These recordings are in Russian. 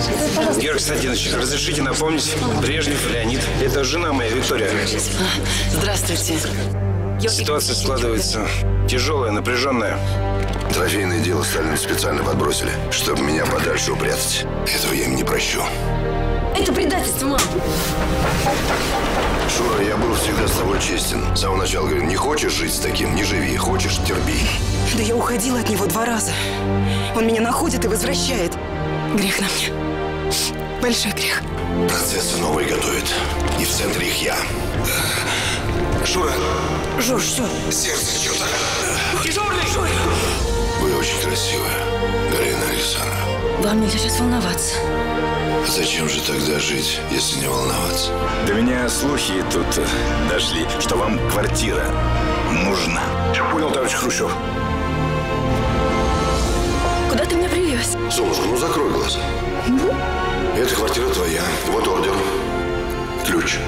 Георгий Константинович, разрешите напомнить, Брежнев Леонид. Это жена моя, Виктория. Здравствуйте. Ситуация складывается тяжелая, напряженная. Трофейное дело Сталина специально подбросили, чтобы меня подальше упрятать. Этого я им не прощу. Это предательство, мам. Шура, я был всегда с тобой честен. С самого начала говорю, не хочешь жить с таким, не живи. Хочешь, терпи. Да я уходила от него два раза. Он меня находит и возвращает. Грех на мне. Большой грех. Процессы новые готовят. И в центре их я. Шура, Жорж, все. сердце что-то. Вы очень красивая, Галина Александровна. Вам нельзя сейчас волноваться. А зачем же тогда жить, если не волноваться? До меня слухи тут э, дошли, что вам квартира нужна. Понял, товарищ Хрущев. Куда ты меня привез? Солнышко, ну закрой глаза. Эта квартира твоя. Вот ордер. Ключ.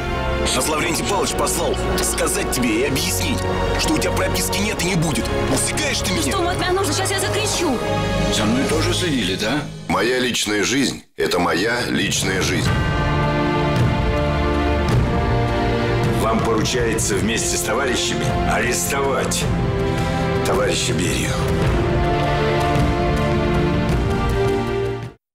Нас Лаврентий Павлович послал сказать тебе и объяснить, что у тебя прописки нет и не будет. Усекаешь ты меня? Что вам от меня нужно? Сейчас я закричу. За мной тоже следили, да? Моя личная жизнь – это моя личная жизнь. Вам поручается вместе с товарищами арестовать товарища Берию.